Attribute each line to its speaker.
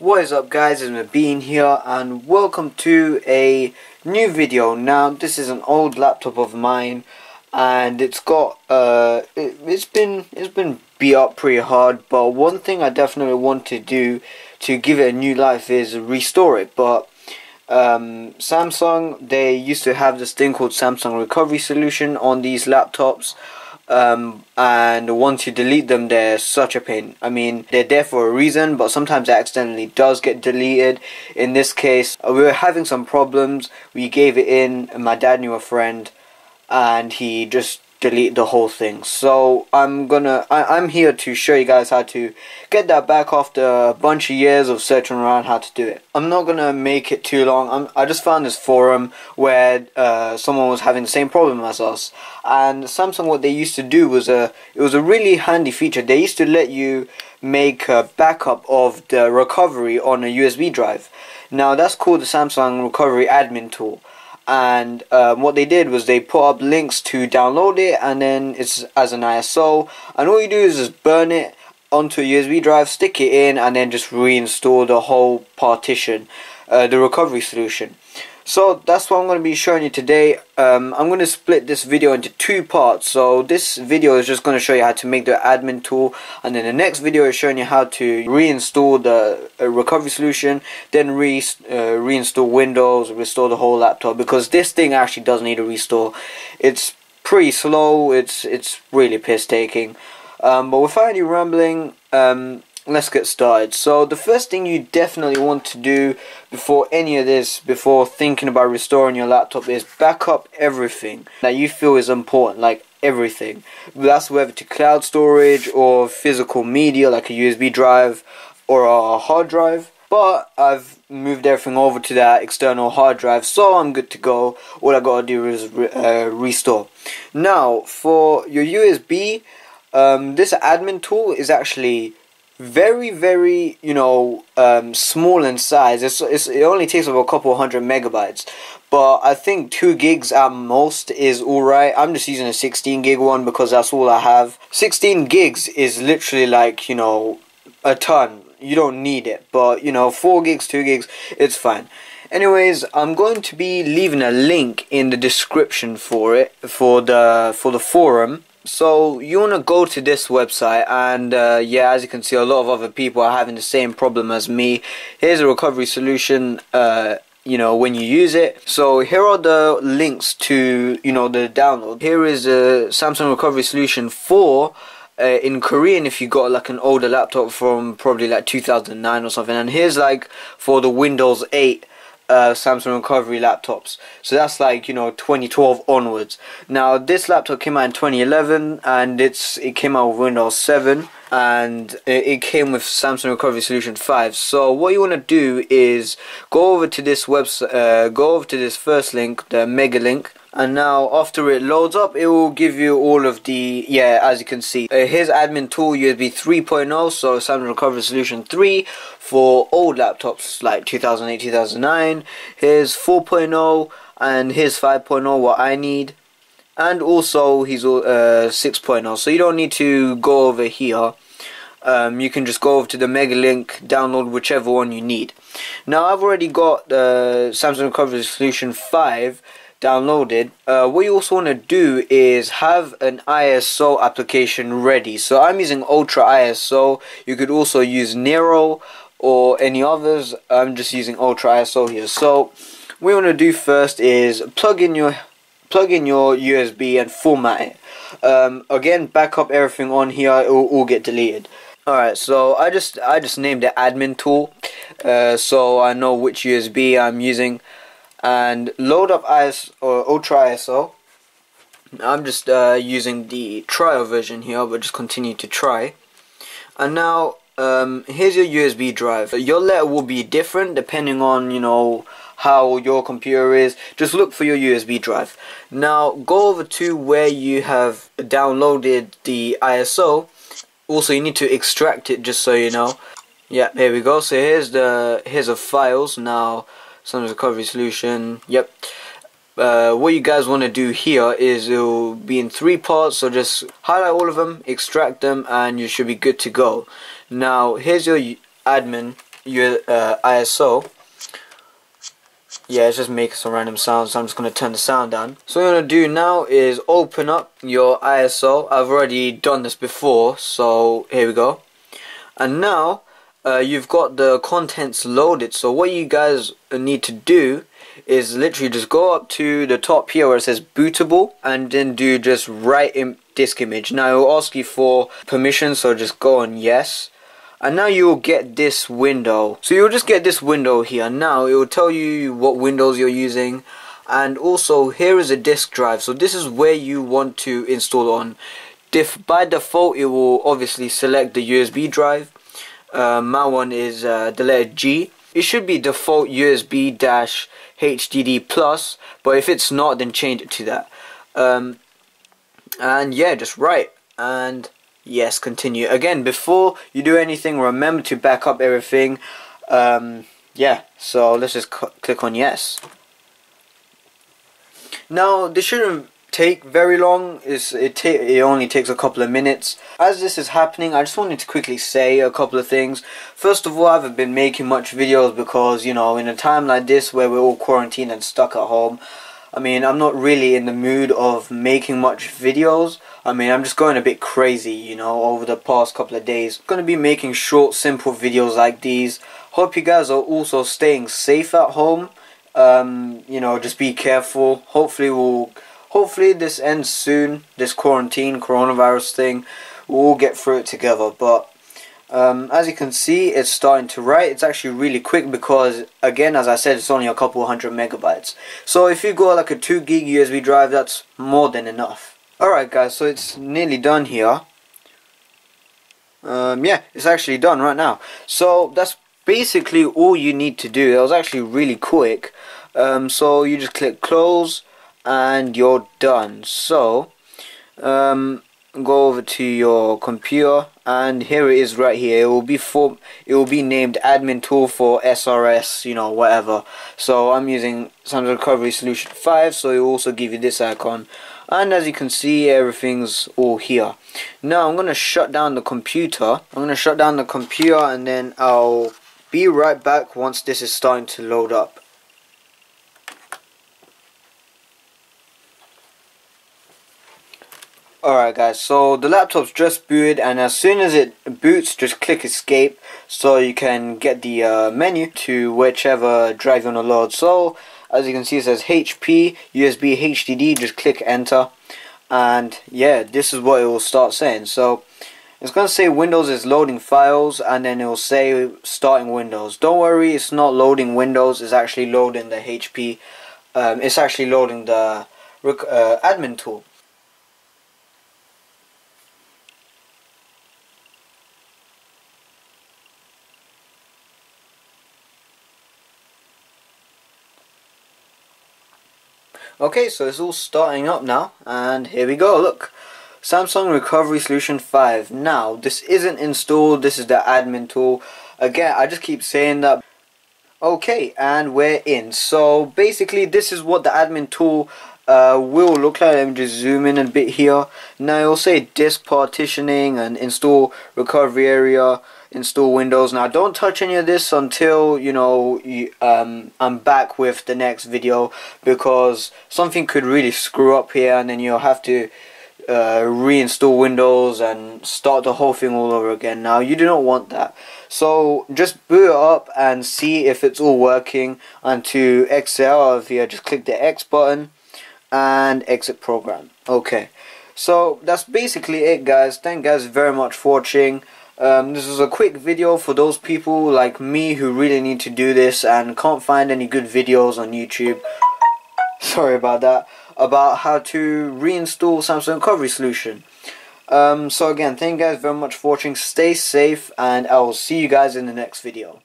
Speaker 1: What is up guys, it's Mubeen here and welcome to a new video. Now this is an old laptop of mine and it's got uh it, has been it's been beat up pretty hard but one thing I definitely want to do to give it a new life is restore it but um, Samsung they used to have this thing called Samsung recovery solution on these laptops um, and once you delete them they're such a pain. I mean they're there for a reason but sometimes it accidentally does get deleted. In this case uh, we were having some problems. We gave it in. My dad knew a friend and he just delete the whole thing. So I'm gonna I, am here to show you guys how to get that back after a bunch of years of searching around how to do it. I'm not gonna make it too long. I'm, I just found this forum where uh, someone was having the same problem as us. And Samsung what they used to do was a it was a really handy feature. They used to let you make a backup of the recovery on a USB drive. Now that's called the Samsung recovery admin tool and um, what they did was they put up links to download it and then it's as an ISO and all you do is just burn it onto a USB drive stick it in and then just reinstall the whole partition uh, the recovery solution so that's what I'm going to be showing you today. Um, I'm going to split this video into two parts. So this video is just going to show you how to make the admin tool. And then the next video is showing you how to reinstall the uh, recovery solution. Then re uh, reinstall Windows, restore the whole laptop. Because this thing actually does need a restore. It's pretty slow. It's, it's really piss taking. Um, but without any rambling, um, let's get started. So the first thing you definitely want to do before any of this, before thinking about restoring your laptop is back up everything that you feel is important, like everything. That's whether to cloud storage or physical media like a USB drive or a hard drive. But I've moved everything over to that external hard drive, so I'm good to go. All I gotta do is re uh, restore. Now, for your USB, um, this admin tool is actually very very you know um, small in size. It's, it's, it only takes about a couple hundred megabytes. But I think 2 gigs at most is alright I'm just using a 16 gig one because that's all I have. 16 gigs is literally like you know a ton. You don't need it. But you know 4 gigs 2 gigs it's fine. Anyways i'm going to be leaving a link in the description for it for the for the forum so you want to go to this website and uh, yeah as you can see a lot of other people are having the same problem as me. Here's a recovery solution uh, you know when you use it. So here are the links to you know the download. Here is a Samsung recovery solution for uh, in Korean if you got like an older laptop from probably like 2009 or something. And here's like for the Windows 8 uh, Samsung recovery laptops. So that's like you know 2012 onwards. Now this laptop came out in 2011 and it's it came out with Windows 7 and it, it came with Samsung Recovery Solution 5. So what you want to do is go over to this website, uh, go over to this first link, the mega link and now after it loads up it will give you all of the yeah as you can see. Uh, here's admin tool USB 3.0 so Samsung Recovery Solution 3 for old laptops like 2008 2009 here's 4.0 and here's 5.0 what I need. And also he's uh, 6.0 so you don't need to go over here. Um, you can just go over to the mega link download whichever one you need. Now I've already got the uh, Samsung Recovery Solution 5 downloaded, uh, what you also want to do is have an ISO application ready. So I'm using Ultra ISO. You could also use Nero or any others. I'm just using Ultra ISO here. So what you want to do first is plug in your plug in your USB and format it. Um, again, back up everything on here. It will all get deleted. Alright, so I just I just named it admin tool, uh, so I know which USB I'm using and load up ISO or Ultra ISO. I'm just uh, using the trial version here, but just continue to try. And now um, here's your USB drive. Your letter will be different depending on you know how your computer is. Just look for your USB drive. Now go over to where you have downloaded the ISO. Also, you need to extract it just so you know. Yeah, here we go. So here's the here's the files now some recovery solution. Yep. Uh, what you guys want to do here is it will be in three parts so just highlight all of them extract them and you should be good to go. Now here's your admin your uh, ISO yeah it's just making some random sounds so I'm just going to turn the sound down. So what I'm going to do now is open up your ISO I've already done this before so here we go. And now uh, you've got the contents loaded. So what you guys need to do is literally just go up to the top here where it says bootable and then do just write in disk image. Now it will ask you for permission so just go on yes. And now you will get this window. So you'll just get this window here. Now it will tell you what windows you're using. And also here is a disk drive. So this is where you want to install on. Def by default it will obviously select the USB drive uh, my one is uh, the letter G. It should be default USB dash HDD plus but if it's not then change it to that. Um, and yeah just write. And yes continue. Again before you do anything remember to back up everything. Um, yeah so let's just click on yes. Now this shouldn't take very long it's, it, it only takes a couple of minutes as this is happening I just wanted to quickly say a couple of things first of all I haven't been making much videos because you know in a time like this where we're all quarantined and stuck at home I mean, I'm not really in the mood of making much videos. I mean, I'm just going a bit crazy, you know, over the past couple of days. I'm going to be making short, simple videos like these. Hope you guys are also staying safe at home. Um, you know, just be careful. Hopefully we'll, hopefully this ends soon. This quarantine, coronavirus thing. We'll get through it together. But um, as you can see, it's starting to write. It's actually really quick because, again, as I said, it's only a couple hundred megabytes. So if you go like a 2 gig USB drive, that's more than enough. Alright guys, so it's nearly done here. Um, yeah, it's actually done right now. So that's basically all you need to do. It was actually really quick. Um, so you just click close and you're done. So, um, go over to your computer and here it is right here. It will be for it will be named admin tool for SRS you know whatever. So I'm using Samsung recovery solution 5 so it will also give you this icon. And as you can see everything's all here. Now I'm gonna shut down the computer. I'm gonna shut down the computer and then I'll be right back once this is starting to load up Alright guys, so the laptop's just booted and as soon as it boots just click escape so you can get the uh, menu to whichever drive you want to load. So as you can see it says HP, USB, HDD, just click enter and yeah this is what it will start saying. So it's going to say Windows is loading files and then it will say starting Windows. Don't worry it's not loading Windows, it's actually loading the HP, um, it's actually loading the uh, admin tool. Okay, so it's all starting up now, and here we go, look. Samsung Recovery Solution 5. Now, this isn't installed, this is the admin tool. Again, I just keep saying that. Okay, and we're in. So, basically, this is what the admin tool uh, will look like. Let me just zoom in a bit here. Now, it'll say disk partitioning and install recovery area install Windows. Now don't touch any of this until you know you, um, I'm back with the next video because something could really screw up here and then you'll have to uh, reinstall Windows and start the whole thing all over again. Now you do not want that. So just boot it up and see if it's all working and to exit out of here just click the X button and exit program. Okay. So that's basically it guys. Thank you guys very much for watching. Um, this is a quick video for those people like me who really need to do this and can't find any good videos on YouTube. Sorry about that. About how to reinstall Samsung Recovery Solution. Um, so again, thank you guys very much for watching. Stay safe and I will see you guys in the next video.